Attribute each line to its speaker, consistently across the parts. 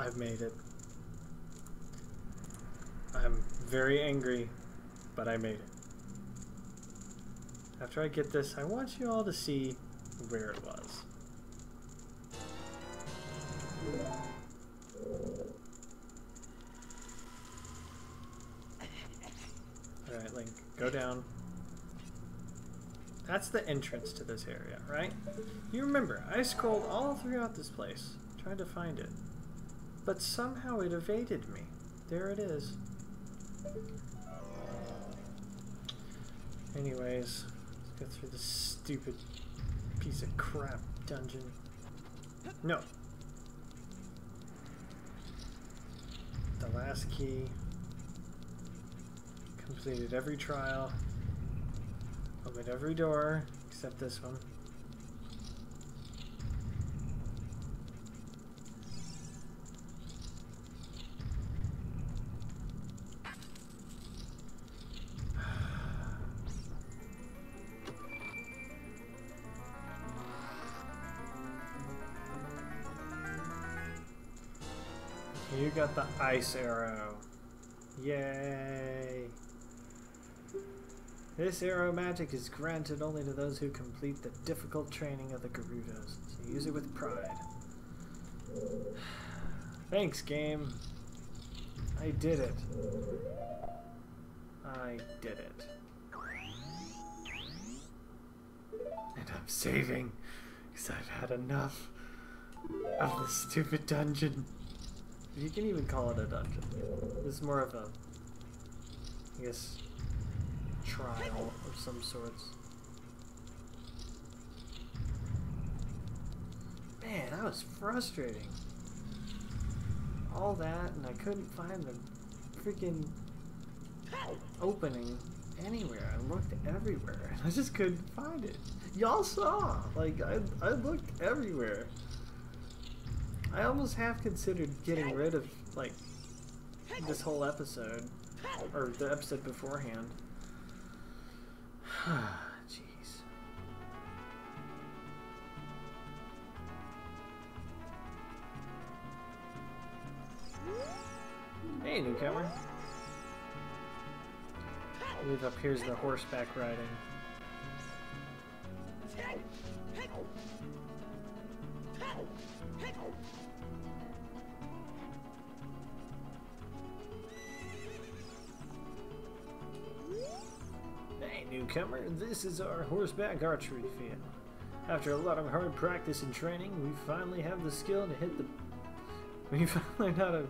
Speaker 1: I've made it. I'm very angry, but I made it. After I get this, I want you all to see where it was. Alright, Link, go down. That's the entrance to this area, right? You remember, I scrolled all throughout this place, trying to find it. But somehow it evaded me. There it is. Anyways, let's go through this stupid piece of crap dungeon. No. The last key. Completed every trial. Opened every door except this one. You got the ice arrow. Yay! This arrow magic is granted only to those who complete the difficult training of the Gerudos, so use it with pride. Thanks, game. I did it. I did it. And I'm saving, because I've had enough of this stupid dungeon. You can even call it a dungeon. It's more of a, I guess, trial of some sorts. Man, that was frustrating. All that, and I couldn't find the freaking opening anywhere. I looked everywhere, and I just couldn't find it. Y'all saw, like, I, I looked everywhere. I almost half considered getting rid of, like, this whole episode, or the episode beforehand. Jeez. Hey, newcomer. I believe up here's the horseback riding. Newcomer, this is our horseback archery field. After a lot of hard practice and training, we finally have the skill to hit the. We finally know how to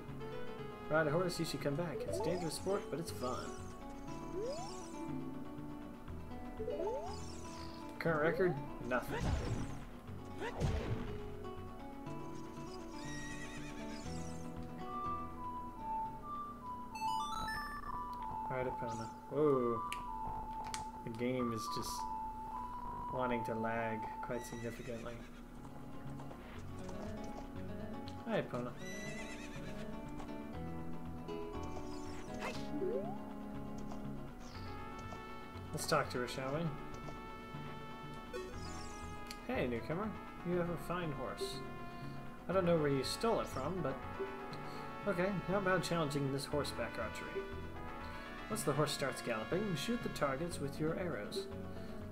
Speaker 1: ride a horse. You should come back. It's a dangerous sport, but it's fun. Current record? Nothing. Alright, Epona. Whoa. The game is just wanting to lag quite significantly. Hi, Epona. Let's talk to her, shall we? Hey, newcomer. You have a fine horse. I don't know where you stole it from, but... Okay, how about challenging this horseback archery? Once the horse starts galloping, shoot the targets with your arrows.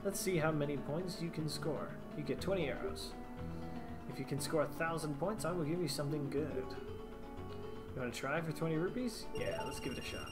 Speaker 1: Let's see how many points you can score. You get 20 arrows. If you can score a thousand points, I will give you something good. You want to try for 20 rupees? Yeah, let's give it a shot.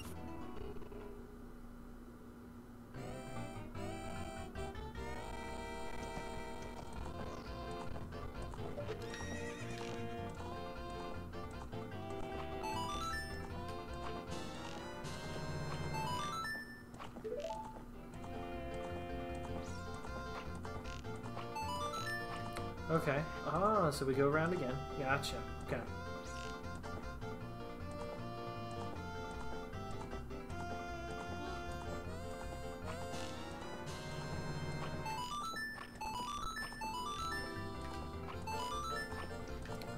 Speaker 1: Okay. Oh, so we go around again. Gotcha. Okay.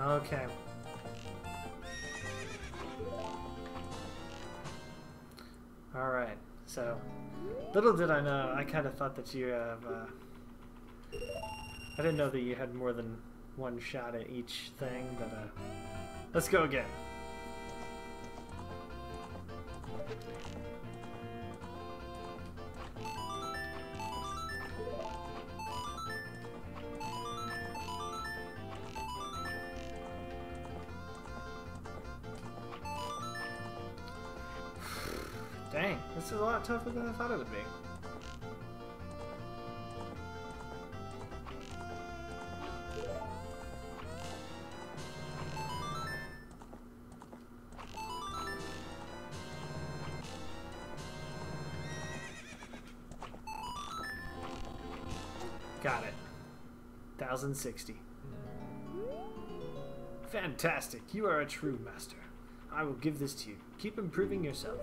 Speaker 1: Okay. Alright, so little did I know, I kind of thought that you have, uh, I didn't know that you had more than one shot at each thing, but uh, let's go again. Dang, this is a lot tougher than I thought it would be. Got it. 1060. Fantastic. You are a true master. I will give this to you. Keep improving yourself.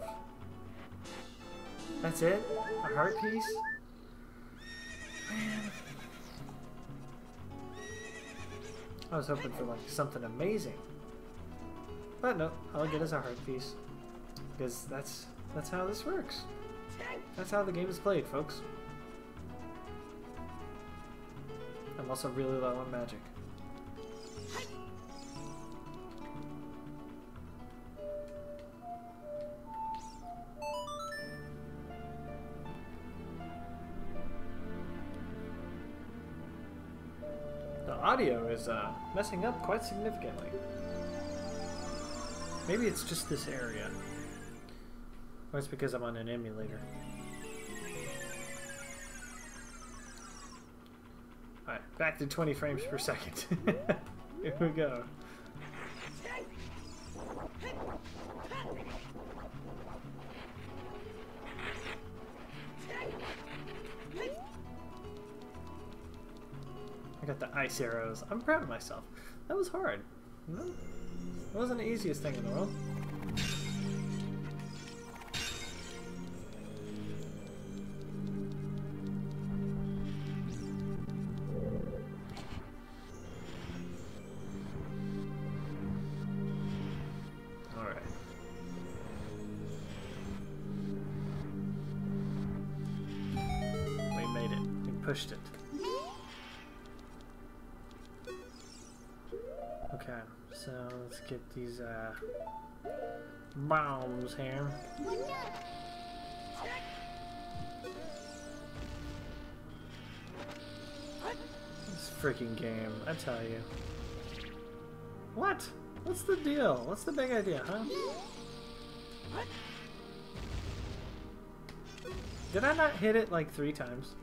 Speaker 1: That's it? A heart piece? I was hoping for like something amazing. But no, all I get is a heart piece. Because that's that's how this works. That's how the game is played, folks. I'm also really low on magic. The audio is uh, messing up quite significantly. Maybe it's just this area. Or it's because I'm on an emulator. Back to 20 frames per second. Here we go. I got the ice arrows. I'm proud of myself. That was hard. It wasn't the easiest thing in the world. Pushed it. Okay, so let's get these uh, bombs here. This freaking game, I tell you. What? What's the deal? What's the big idea, huh? Did I not hit it like three times?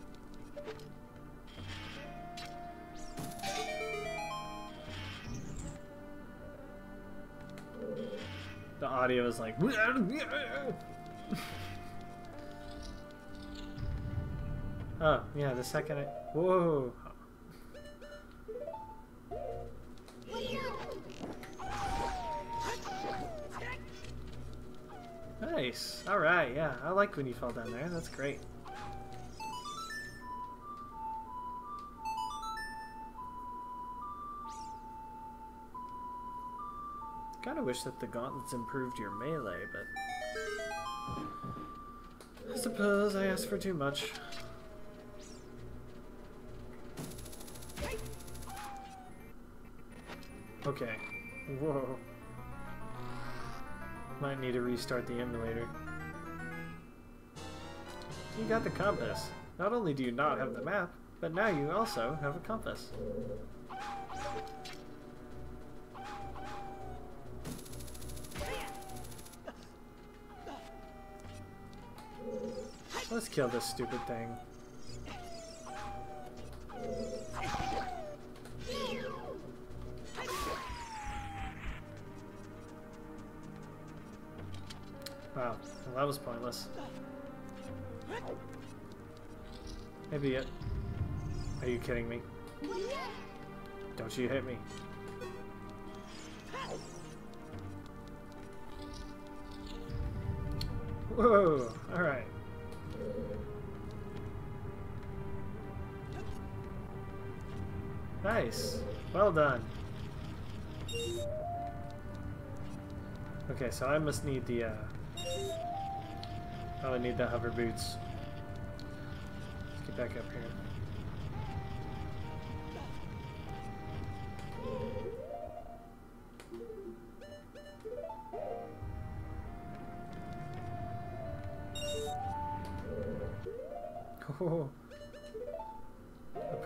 Speaker 1: The audio is like. oh, yeah, the second I. Whoa! Nice. Alright, yeah. I like when you fall down there. That's great. Kinda wish that the gauntlets improved your melee, but... I suppose I asked for too much. Okay. Whoa. Might need to restart the emulator. You got the compass. Not only do you not have the map, but now you also have a compass. Let's kill this stupid thing. Wow, well, that was pointless. Maybe it. Are you kidding me? Don't you hit me. Whoa, alright. Nice. Well done. Okay, so I must need the, uh... I would need the hover boots. Let's get back up here. Oh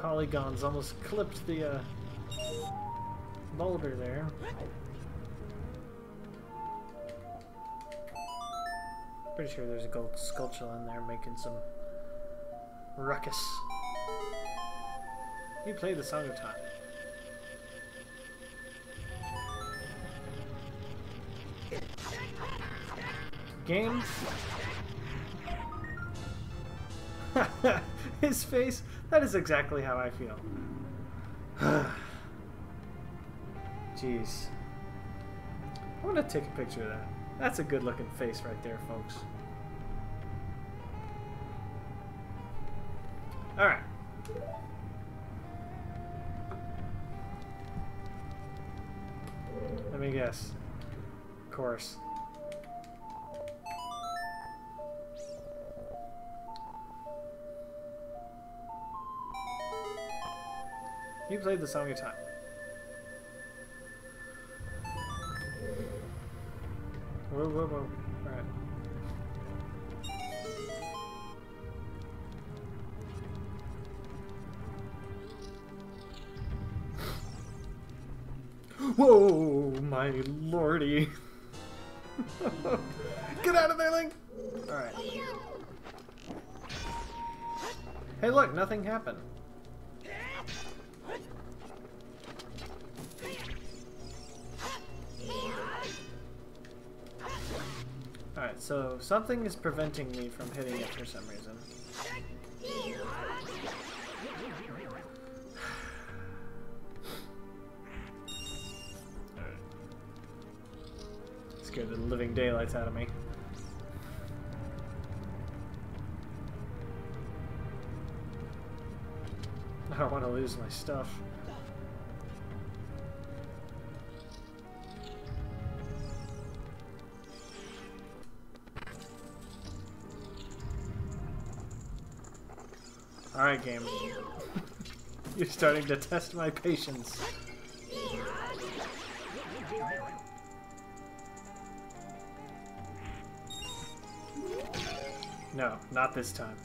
Speaker 1: polygons almost clipped the uh, boulder there. Pretty sure there's a gold Skulltula in there making some ruckus. You play the Song of Time. Game? His face? That is exactly how I feel. Jeez. I want to take a picture of that. That's a good looking face right there, folks. Alright. Let me guess. Of course. You played the song of time. Whoa, whoa, whoa. Alright. Whoa, my lordy. Get out of there, Link! Alright. Hey, look, nothing happened. Alright, so something is preventing me from hitting it for some reason. Scared the living daylights out of me. I don't want to lose my stuff. Alright, game. You're starting to test my patience. No, not this time.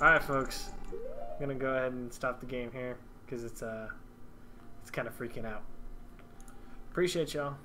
Speaker 1: Alright, folks. I'm gonna go ahead and stop the game here, because it's, uh, it's kind of freaking out. Appreciate y'all.